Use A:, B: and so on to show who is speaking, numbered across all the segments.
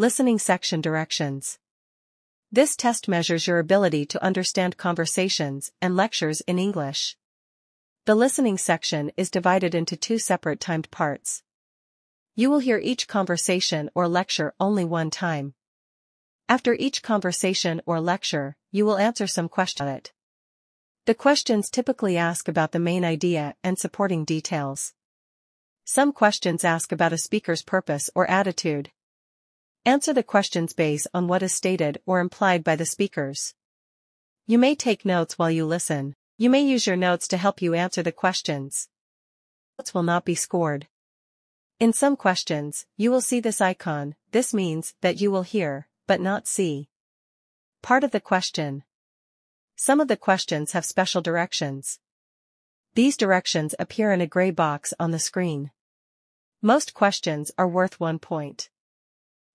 A: Listening section directions. This test measures your ability to understand conversations and lectures in English. The listening section is divided into two separate timed parts. You will hear each conversation or lecture only one time. After each conversation or lecture, you will answer some questions on it. The questions typically ask about the main idea and supporting details. Some questions ask about a speaker's purpose or attitude. Answer the questions based on what is stated or implied by the speakers. You may take notes while you listen. You may use your notes to help you answer the questions. Notes will not be scored. In some questions, you will see this icon, this means that you will hear, but not see. Part of the question. Some of the questions have special directions. These directions appear in a gray box on the screen. Most questions are worth one point.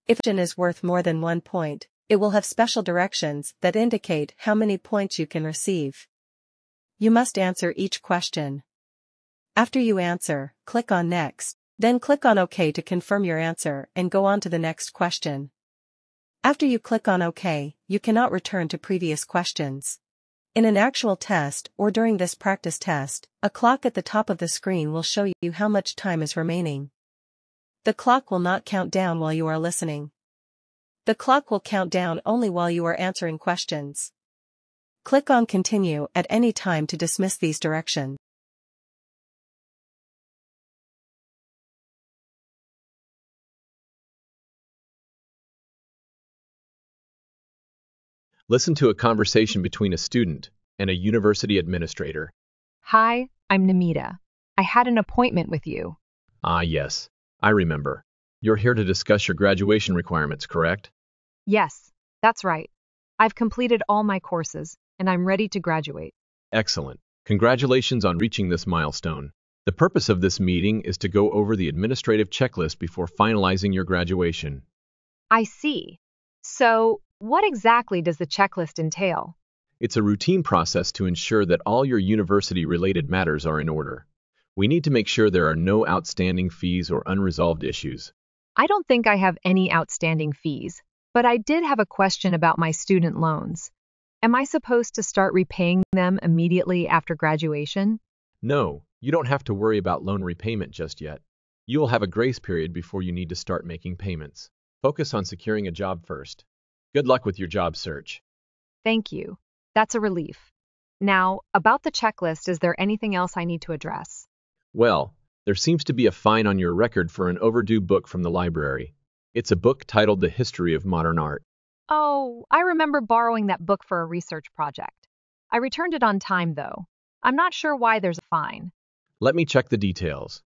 A: If question is worth more than one point, it will have special directions that indicate how many points you can receive. You must answer each question. After you answer, click on Next, then click on OK to confirm your answer and go on to the next question. After you click on OK, you cannot return to previous questions. In an actual test or during this practice test, a clock at the top of the screen will show you how much time is remaining. The clock will not count down while you are listening. The clock will count down only while you are answering questions. Click on Continue at any time to dismiss these directions.
B: Listen to a conversation between a student and a university administrator.
C: Hi, I'm Namita. I had an appointment with you.
B: Ah, yes, I remember. You're here to discuss your graduation requirements, correct?
C: Yes, that's right. I've completed all my courses, and I'm ready to graduate.
B: Excellent. Congratulations on reaching this milestone. The purpose of this meeting is to go over the administrative checklist before finalizing your graduation.
C: I see. So, what exactly does the checklist entail?
B: It's a routine process to ensure that all your university-related matters are in order. We need to make sure there are no outstanding fees or unresolved issues.
C: I don't think I have any outstanding fees, but I did have a question about my student loans. Am I supposed to start repaying them immediately after graduation?
B: No, you don't have to worry about loan repayment just yet. You will have a grace period before you need to start making payments. Focus on securing a job first. Good luck with your job search.
C: Thank you. That's a relief. Now, about the checklist, is there anything else I need to address?
B: Well, there seems to be a fine on your record for an overdue book from the library. It's a book titled The History of Modern Art.
C: Oh, I remember borrowing that book for a research project. I returned it on time, though. I'm not sure why there's a fine.
B: Let me check the details.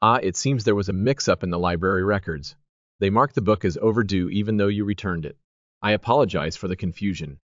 B: Ah, it seems there was a mix-up in the library records. They marked the book as overdue even though you returned it. I apologize for the confusion.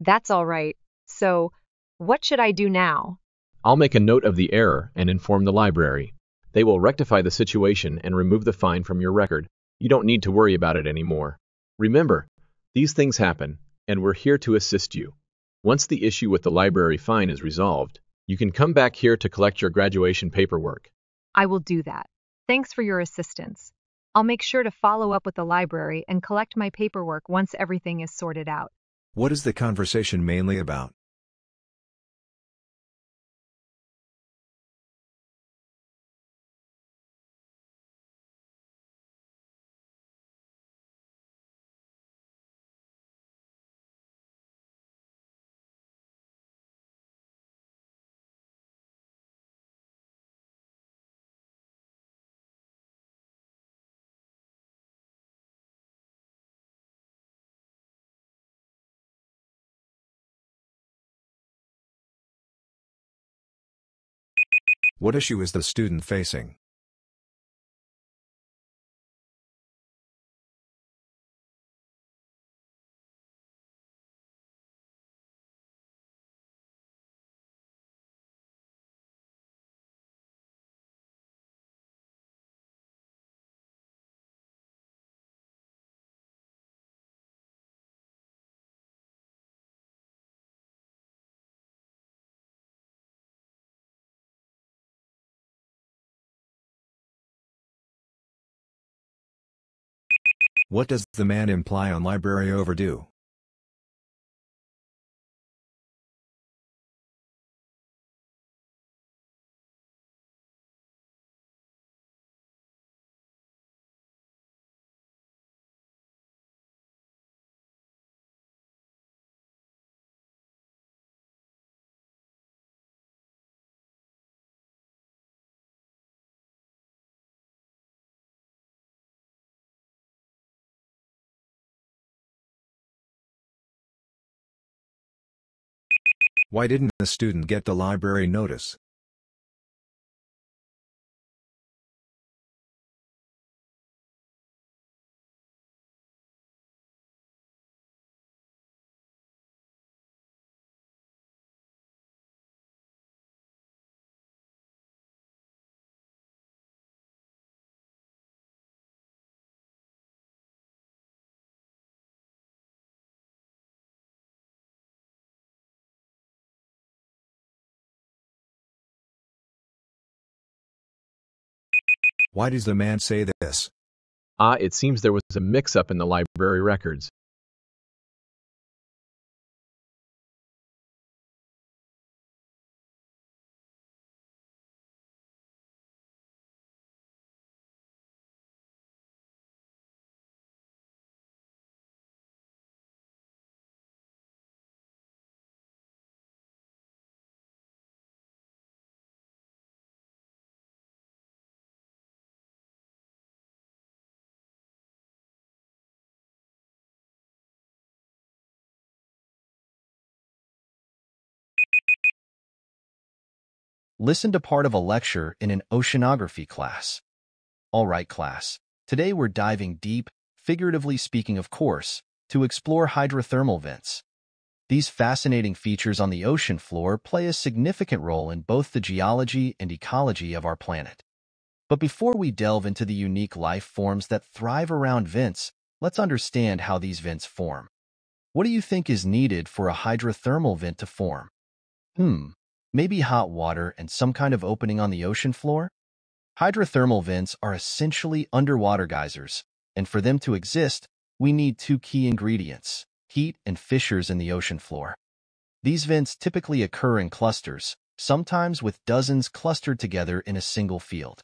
C: That's all right. So, what should I do now?
B: I'll make a note of the error and inform the library. They will rectify the situation and remove the fine from your record. You don't need to worry about it anymore. Remember, these things happen, and we're here to assist you. Once the issue with the library fine is resolved, you can come back here to collect your graduation paperwork.
C: I will do that. Thanks for your assistance. I'll make sure to follow up with the library and collect my paperwork once everything is sorted out.
D: What is the conversation mainly about? What issue is the student facing? What does the man imply on library overdue? Why didn't the student get the library notice? Why does the man say this?
B: Ah, it seems there was a mix-up in the library records.
E: Listen to part of a lecture in an oceanography class. All right, class. Today we're diving deep, figuratively speaking of course, to explore hydrothermal vents. These fascinating features on the ocean floor play a significant role in both the geology and ecology of our planet. But before we delve into the unique life forms that thrive around vents, let's understand how these vents form. What do you think is needed for a hydrothermal vent to form? Hmm, maybe hot water and some kind of opening on the ocean floor? Hydrothermal vents are essentially underwater geysers, and for them to exist, we need two key ingredients, heat and fissures in the ocean floor. These vents typically occur in clusters, sometimes with dozens clustered together in a single field.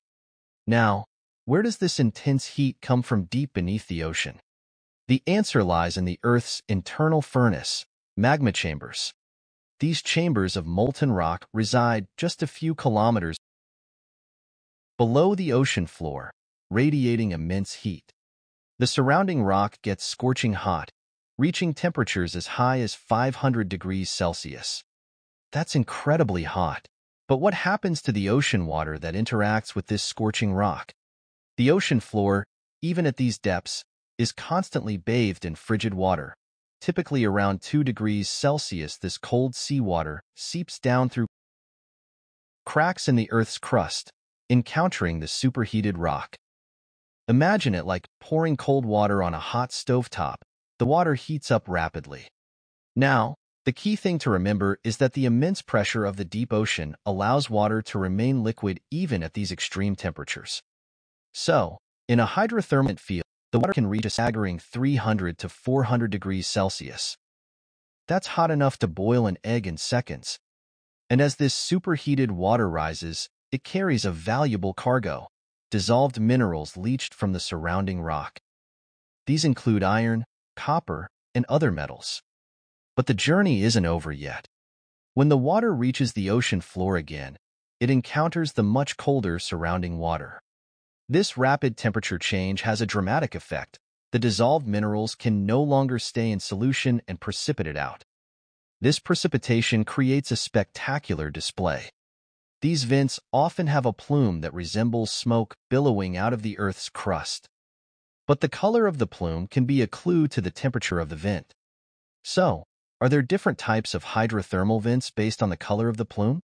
E: Now, where does this intense heat come from deep beneath the ocean? The answer lies in the Earth's internal furnace, magma chambers. These chambers of molten rock reside just a few kilometers below the ocean floor, radiating immense heat. The surrounding rock gets scorching hot, reaching temperatures as high as 500 degrees Celsius. That's incredibly hot. But what happens to the ocean water that interacts with this scorching rock? The ocean floor, even at these depths, is constantly bathed in frigid water, typically around 2 degrees Celsius, this cold seawater seeps down through cracks in the Earth's crust, encountering the superheated rock. Imagine it like pouring cold water on a hot stovetop. The water heats up rapidly. Now, the key thing to remember is that the immense pressure of the deep ocean allows water to remain liquid even at these extreme temperatures. So, in a hydrothermal field, the water can reach a staggering 300 to 400 degrees Celsius. That's hot enough to boil an egg in seconds. And as this superheated water rises, it carries a valuable cargo, dissolved minerals leached from the surrounding rock. These include iron, copper, and other metals. But the journey isn't over yet. When the water reaches the ocean floor again, it encounters the much colder surrounding water. This rapid temperature change has a dramatic effect. The dissolved minerals can no longer stay in solution and precipitate out. This precipitation creates a spectacular display. These vents often have a plume that resembles smoke billowing out of the Earth's crust. But the color of the plume can be a clue to the temperature of the vent. So, are there different types of hydrothermal vents based on the color of the plume?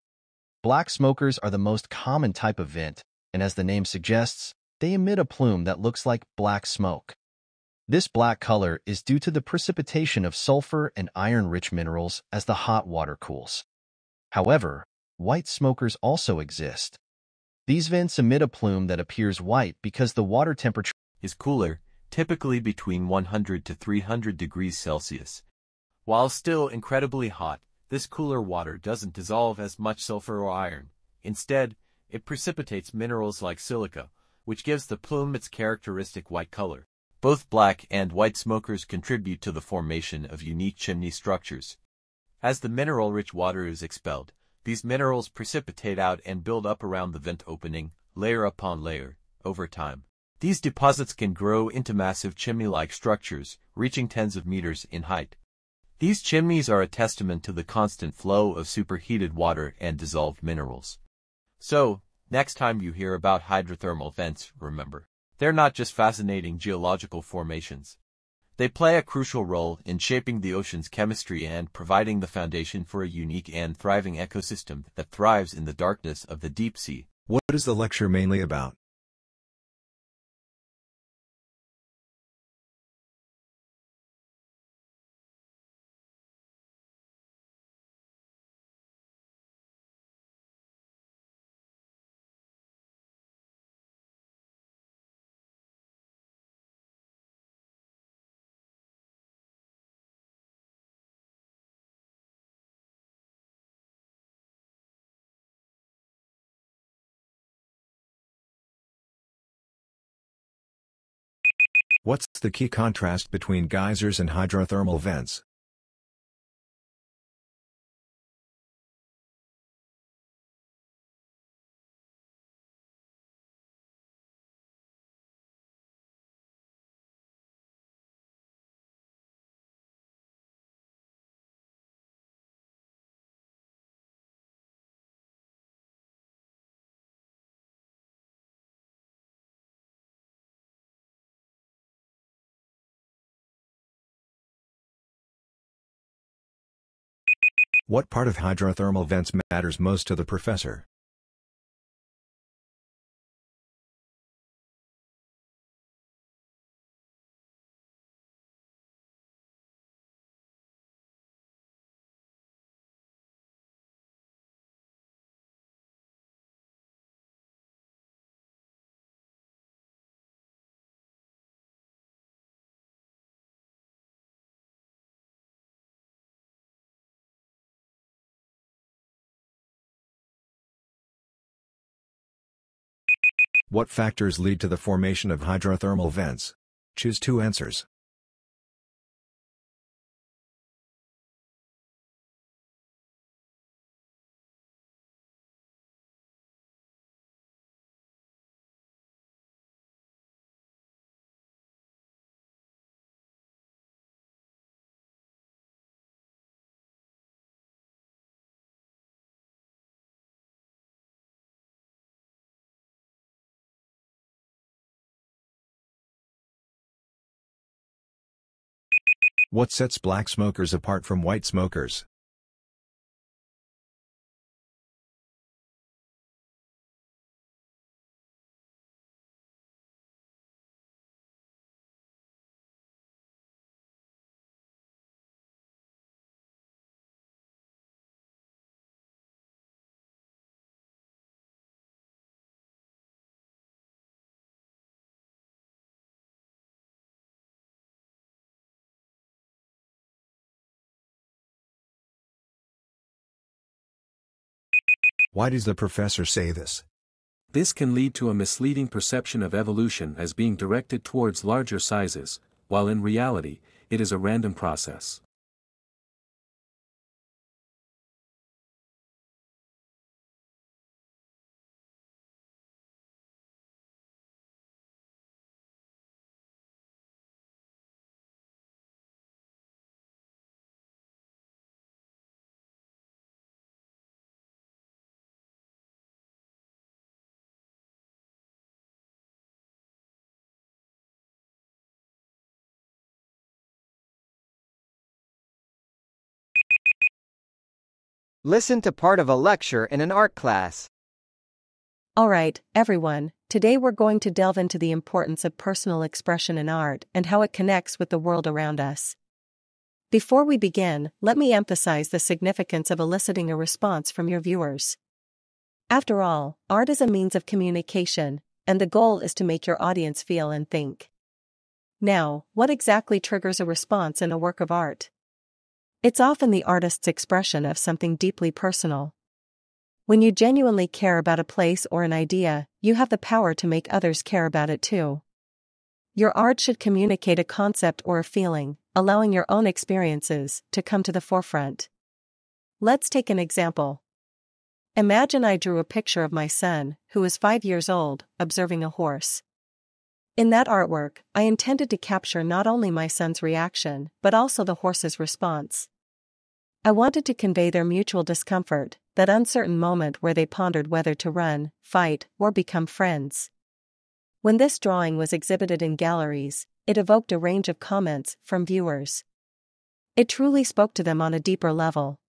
E: Black smokers are the most common type of vent, and as the name suggests, they emit a plume that looks like black smoke. This black color is due to the precipitation of sulfur and iron-rich minerals as the hot water cools. However, white smokers also exist. These vents emit a plume that appears white because the water temperature
F: is cooler, typically between 100 to 300 degrees Celsius. While still incredibly hot, this cooler water doesn't dissolve as much sulfur or iron. Instead, it precipitates minerals like silica, which gives the plume its characteristic white color. Both black and white smokers contribute to the formation of unique chimney structures. As the mineral-rich water is expelled, these minerals precipitate out and build up around the vent opening, layer upon layer, over time. These deposits can grow into massive chimney-like structures, reaching tens of meters in height. These chimneys are a testament to the constant flow of superheated water and dissolved minerals. So, next time you hear about hydrothermal vents, remember, they're not just fascinating geological formations. They play a crucial role in shaping the ocean's chemistry and providing the foundation for a unique and thriving ecosystem that thrives in the darkness of the deep sea.
D: What is the lecture mainly about? What's the key contrast between geysers and hydrothermal vents? What part of hydrothermal vents matters most to the professor? What factors lead to the formation of hydrothermal vents? Choose two answers. What sets black smokers apart from white smokers? Why does the professor say this?
G: This can lead to a misleading perception of evolution as being directed towards larger sizes, while in reality, it is a random process.
H: Listen to part of a lecture in an art class.
A: Alright, everyone, today we're going to delve into the importance of personal expression in art and how it connects with the world around us. Before we begin, let me emphasize the significance of eliciting a response from your viewers. After all, art is a means of communication, and the goal is to make your audience feel and think. Now, what exactly triggers a response in a work of art? It's often the artist's expression of something deeply personal. When you genuinely care about a place or an idea, you have the power to make others care about it too. Your art should communicate a concept or a feeling, allowing your own experiences to come to the forefront. Let's take an example. Imagine I drew a picture of my son, who is five years old, observing a horse. In that artwork, I intended to capture not only my son's reaction, but also the horse's response. I wanted to convey their mutual discomfort, that uncertain moment where they pondered whether to run, fight, or become friends. When this drawing was exhibited in galleries, it evoked a range of comments from viewers. It truly spoke to them on a deeper level.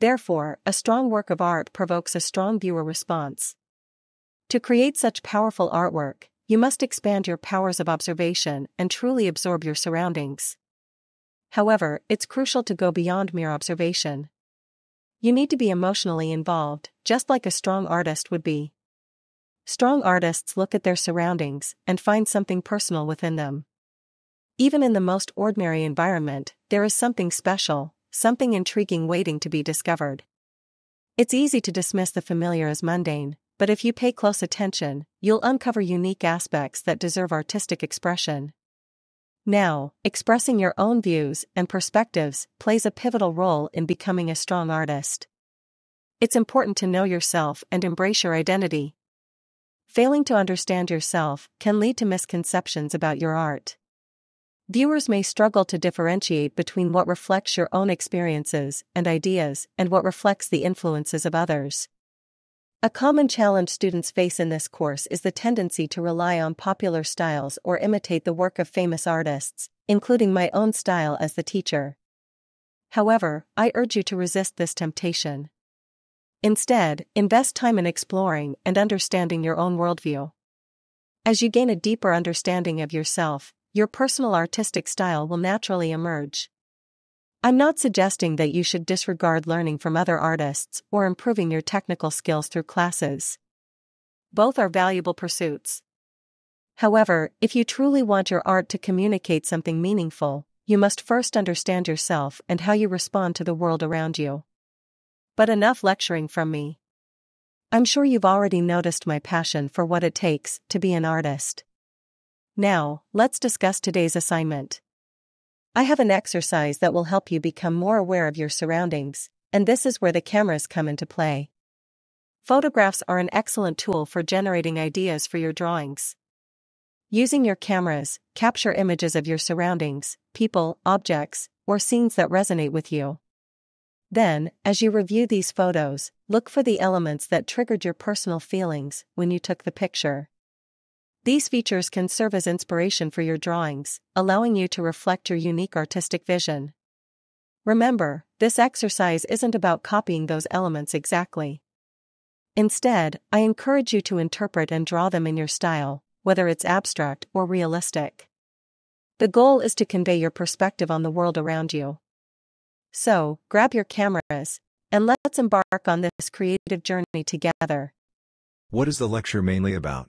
A: Therefore, a strong work of art provokes a strong viewer response. To create such powerful artwork, you must expand your powers of observation and truly absorb your surroundings. However, it's crucial to go beyond mere observation. You need to be emotionally involved, just like a strong artist would be. Strong artists look at their surroundings and find something personal within them. Even in the most ordinary environment, there is something special, something intriguing waiting to be discovered. It's easy to dismiss the familiar as mundane, but if you pay close attention, you'll uncover unique aspects that deserve artistic expression. Now, expressing your own views and perspectives plays a pivotal role in becoming a strong artist. It's important to know yourself and embrace your identity. Failing to understand yourself can lead to misconceptions about your art. Viewers may struggle to differentiate between what reflects your own experiences and ideas and what reflects the influences of others. A common challenge students face in this course is the tendency to rely on popular styles or imitate the work of famous artists, including my own style as the teacher. However, I urge you to resist this temptation. Instead, invest time in exploring and understanding your own worldview. As you gain a deeper understanding of yourself, your personal artistic style will naturally emerge. I'm not suggesting that you should disregard learning from other artists or improving your technical skills through classes. Both are valuable pursuits. However, if you truly want your art to communicate something meaningful, you must first understand yourself and how you respond to the world around you. But enough lecturing from me. I'm sure you've already noticed my passion for what it takes to be an artist. Now, let's discuss today's assignment. I have an exercise that will help you become more aware of your surroundings, and this is where the cameras come into play. Photographs are an excellent tool for generating ideas for your drawings. Using your cameras, capture images of your surroundings, people, objects, or scenes that resonate with you. Then, as you review these photos, look for the elements that triggered your personal feelings when you took the picture. These features can serve as inspiration for your drawings, allowing you to reflect your unique artistic vision. Remember, this exercise isn't about copying those elements exactly. Instead, I encourage you to interpret and draw them in your style, whether it's abstract or realistic. The goal is to convey your perspective on the world around you. So, grab your cameras, and let's embark on this creative journey together.
D: What is the lecture mainly about?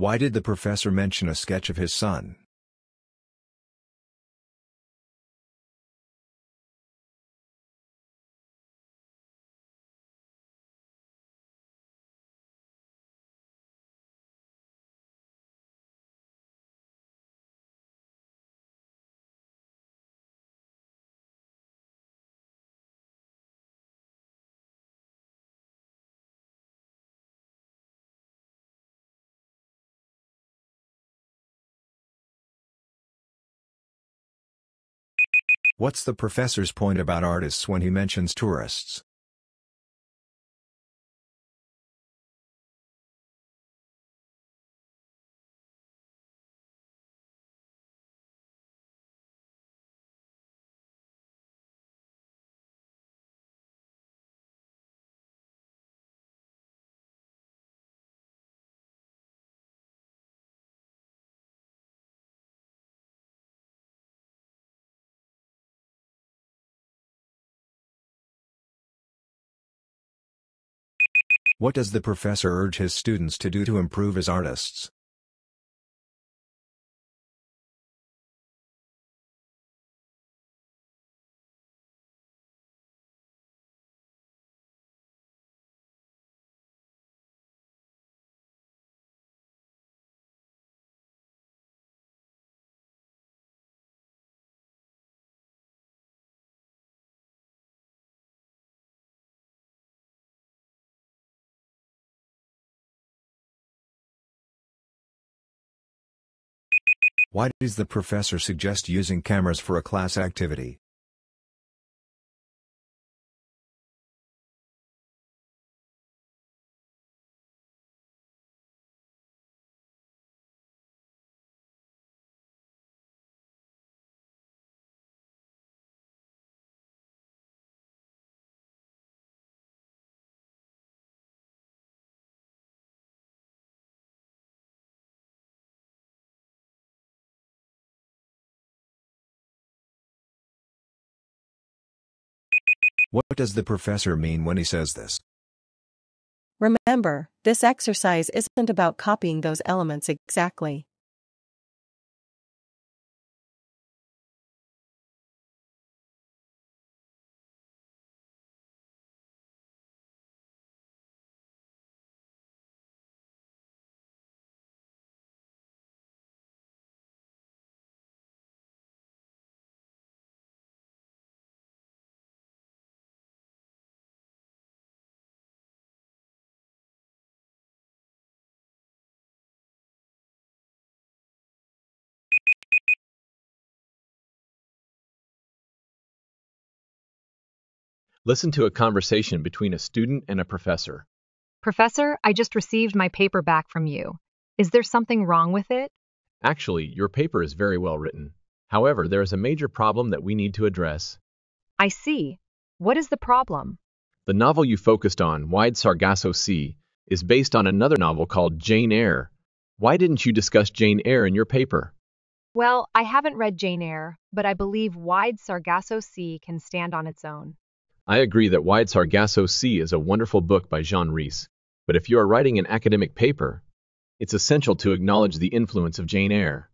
D: Why did the professor mention a sketch of his son? What's the professor's point about artists when he mentions tourists? What does the professor urge his students to do to improve as artists? Why does the professor suggest using cameras for a class activity? What does the professor mean when he says this?
A: Remember, this exercise isn't about copying those elements exactly.
B: Listen to a conversation between a student and a professor.
C: Professor, I just received my paper back from you. Is there something wrong with it?
B: Actually, your paper is very well written. However, there is a major problem that we need to address.
C: I see. What is the problem?
B: The novel you focused on, Wide Sargasso Sea, is based on another novel called Jane Eyre. Why didn't you discuss Jane Eyre in your paper?
C: Well, I haven't read Jane Eyre, but I believe Wide Sargasso Sea can stand on its own.
B: I agree that Wide Sargasso Sea is a wonderful book by Jean Rhys, but if you are writing an academic paper, it's essential to acknowledge the influence of Jane Eyre.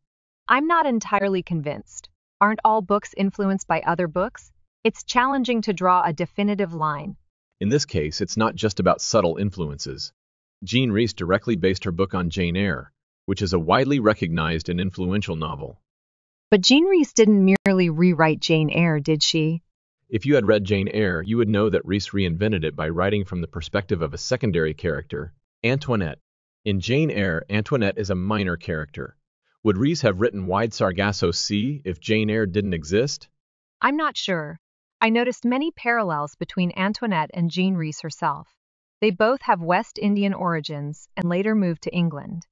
C: I'm not entirely convinced. Aren't all books influenced by other books? It's challenging to draw a definitive line.
B: In this case, it's not just about subtle influences. Jean Rhys directly based her book on Jane Eyre, which is a widely recognized and influential novel.
C: But Jean Rhys didn't merely rewrite Jane Eyre, did she?
B: If you had read Jane Eyre, you would know that Rhys reinvented it by writing from the perspective of a secondary character, Antoinette. In Jane Eyre, Antoinette is a minor character. Would Rhys have written Wide Sargasso Sea if Jane Eyre didn't exist?
C: I'm not sure. I noticed many parallels between Antoinette and Jean Rhys herself. They both have West Indian origins and later moved to England.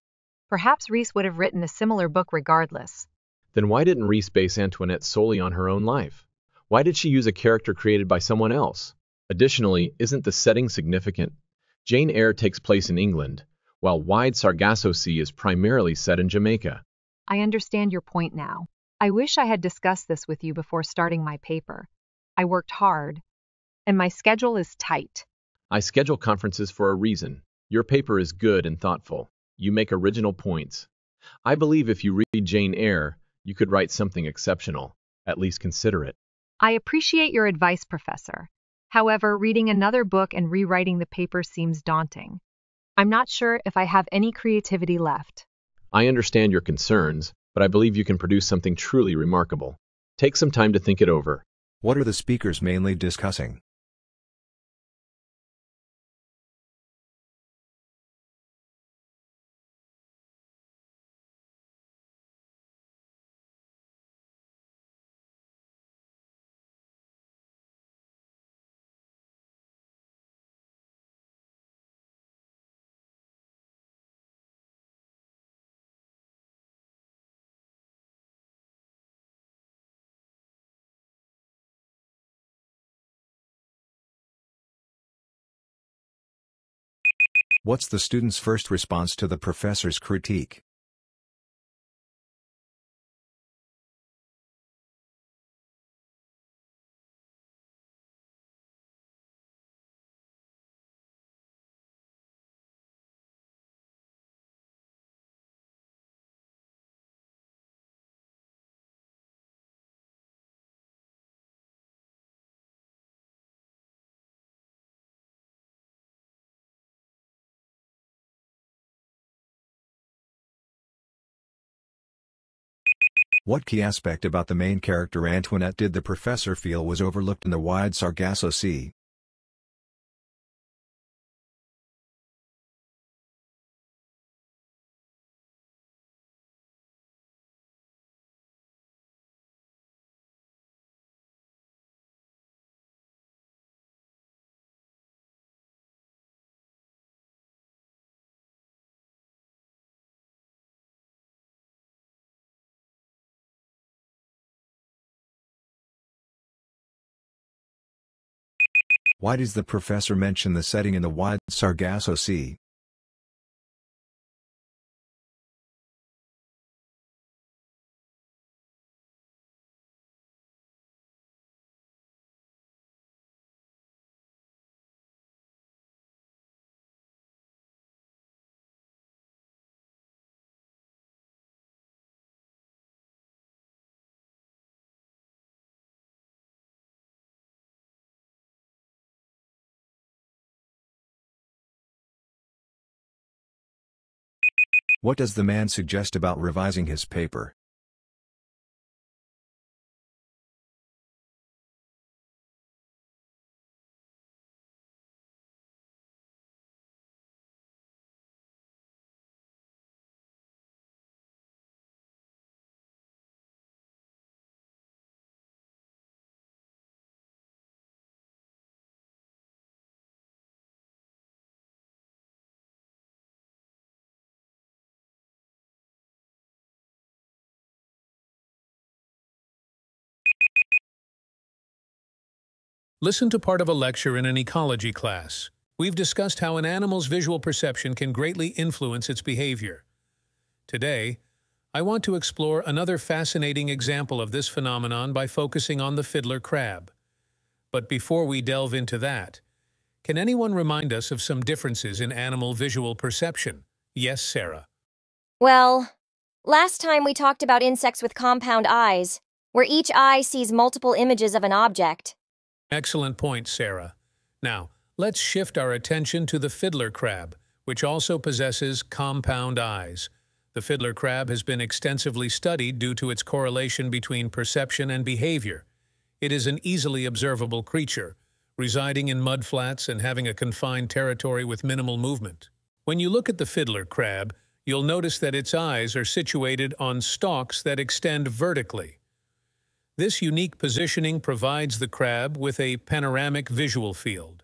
C: Perhaps Rhys would have written a similar book regardless.
B: Then why didn't Rhys base Antoinette solely on her own life? Why did she use a character created by someone else? Additionally, isn't the setting significant? Jane Eyre takes place in England, while Wide Sargasso Sea is primarily set in Jamaica.
C: I understand your point now. I wish I had discussed this with you before starting my paper. I worked hard, and my schedule is tight.
B: I schedule conferences for a reason. Your paper is good and thoughtful. You make original points. I believe if you read Jane Eyre, you could write something exceptional. At least consider it.
C: I appreciate your advice, Professor. However, reading another book and rewriting the paper seems daunting. I'm not sure if I have any creativity left.
B: I understand your concerns, but I believe you can produce something truly remarkable. Take some time to think it over.
D: What are the speakers mainly discussing? What's the student's first response to the professor's critique? What key aspect about the main character Antoinette did the professor feel was overlooked in the wide Sargasso Sea? Why does the professor mention the setting in the wide Sargasso Sea? What does the man suggest about revising his paper?
I: Listen to part of a lecture in an ecology class. We've discussed how an animal's visual perception can greatly influence its behavior. Today, I want to explore another fascinating example of this phenomenon by focusing on the fiddler crab. But before we delve into that, can anyone remind us of some differences in animal visual perception? Yes, Sarah.
J: Well, last time we talked about insects with compound eyes, where each eye sees multiple images of an object.
I: Excellent point, Sarah. Now, let's shift our attention to the fiddler crab, which also possesses compound eyes. The fiddler crab has been extensively studied due to its correlation between perception and behavior. It is an easily observable creature, residing in mudflats and having a confined territory with minimal movement. When you look at the fiddler crab, you'll notice that its eyes are situated on stalks that extend vertically. This unique positioning provides the crab with a panoramic visual field.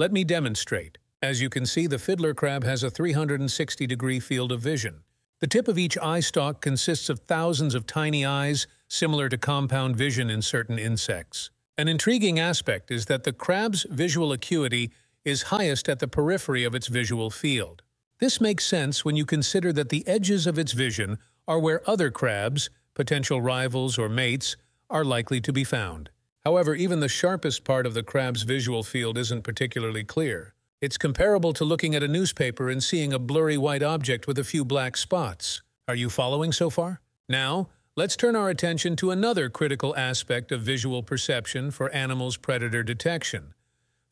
I: Let me demonstrate. As you can see, the fiddler crab has a 360-degree field of vision. The tip of each eye stalk consists of thousands of tiny eyes, similar to compound vision in certain insects. An intriguing aspect is that the crab's visual acuity is highest at the periphery of its visual field. This makes sense when you consider that the edges of its vision are where other crabs, potential rivals or mates, are likely to be found. However, even the sharpest part of the crab's visual field isn't particularly clear. It's comparable to looking at a newspaper and seeing a blurry white object with a few black spots. Are you following so far? Now, let's turn our attention to another critical aspect of visual perception for animals' predator detection.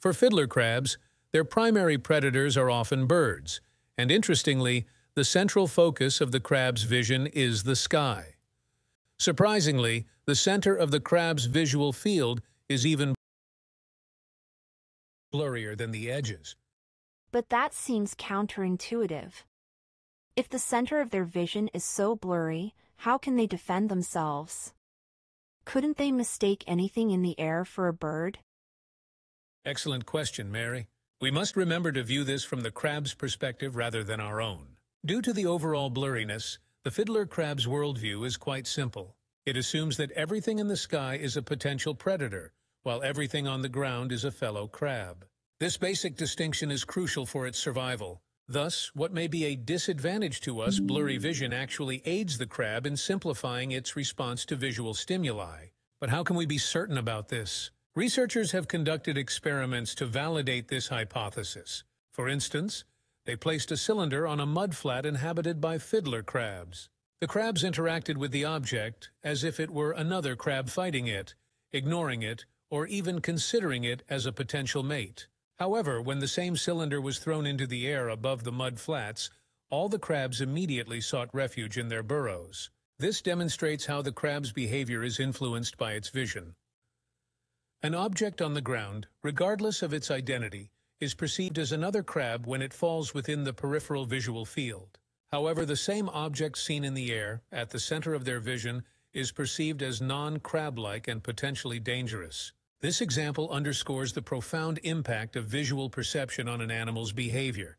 I: For fiddler crabs, their primary predators are often birds, and interestingly, the central focus of the crab's vision is the sky. Surprisingly, the center of the crab's visual field is even blurrier than the edges.
K: But that seems counterintuitive. If the center of their vision is so blurry, how can they defend themselves? Couldn't they mistake anything in the air for a bird?
I: Excellent question, Mary. We must remember to view this from the crab's perspective rather than our own. Due to the overall blurriness, the fiddler crab's worldview is quite simple. It assumes that everything in the sky is a potential predator, while everything on the ground is a fellow crab. This basic distinction is crucial for its survival. Thus, what may be a disadvantage to us, blurry vision actually aids the crab in simplifying its response to visual stimuli. But how can we be certain about this? Researchers have conducted experiments to validate this hypothesis. For instance, they placed a cylinder on a mudflat inhabited by fiddler crabs. The crabs interacted with the object as if it were another crab fighting it, ignoring it, or even considering it as a potential mate. However, when the same cylinder was thrown into the air above the mud flats, all the crabs immediately sought refuge in their burrows. This demonstrates how the crab's behavior is influenced by its vision. An object on the ground, regardless of its identity, is perceived as another crab when it falls within the peripheral visual field. However, the same object seen in the air, at the center of their vision, is perceived as non-crab-like and potentially dangerous. This example underscores the profound impact of visual perception on an animal's behavior.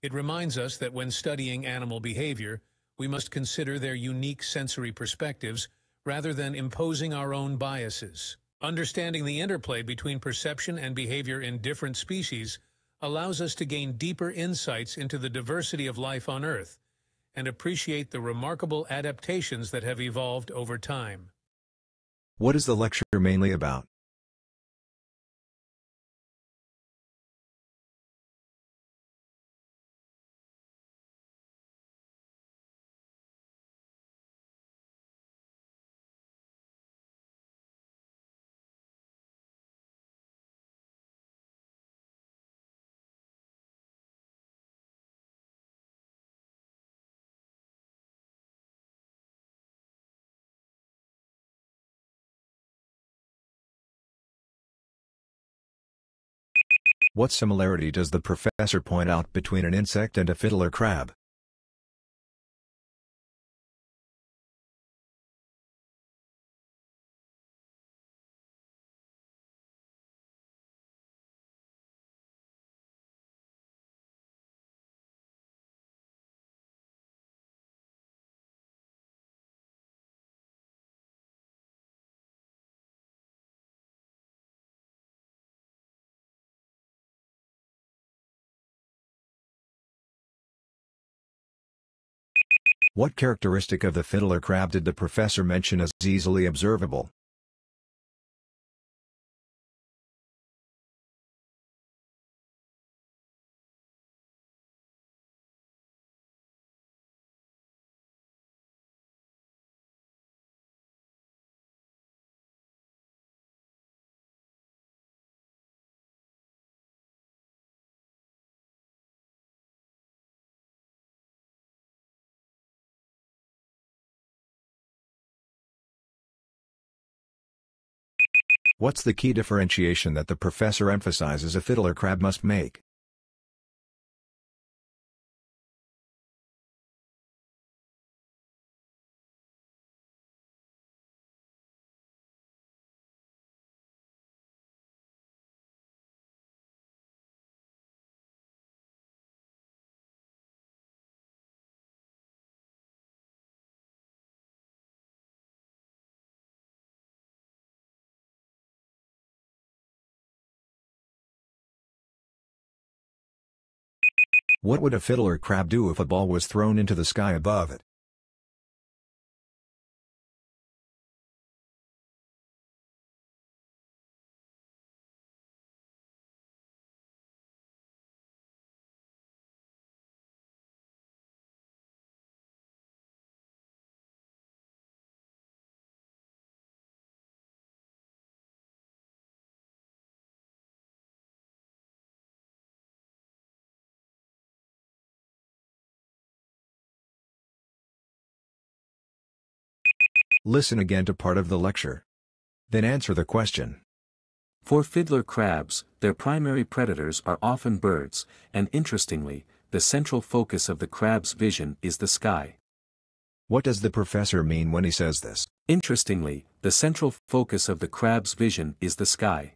I: It reminds us that when studying animal behavior, we must consider their unique sensory perspectives rather than imposing our own biases. Understanding the interplay between perception and behavior in different species allows us to gain deeper insights into the diversity of life on Earth and appreciate the remarkable adaptations that have evolved over time.
D: What is the lecture mainly about? What similarity does the professor point out between an insect and a fiddler crab? What characteristic of the fiddler crab did the professor mention as easily observable? What's the key differentiation that the professor emphasizes a fiddler crab must make? What would a fiddler crab do if a ball was thrown into the sky above it? Listen again to part of the lecture. Then answer the question.
G: For fiddler crabs, their primary predators are often birds, and interestingly, the central focus of the crab's vision is the sky.
D: What does the professor mean when he says this?
G: Interestingly, the central focus of the crab's vision is the sky.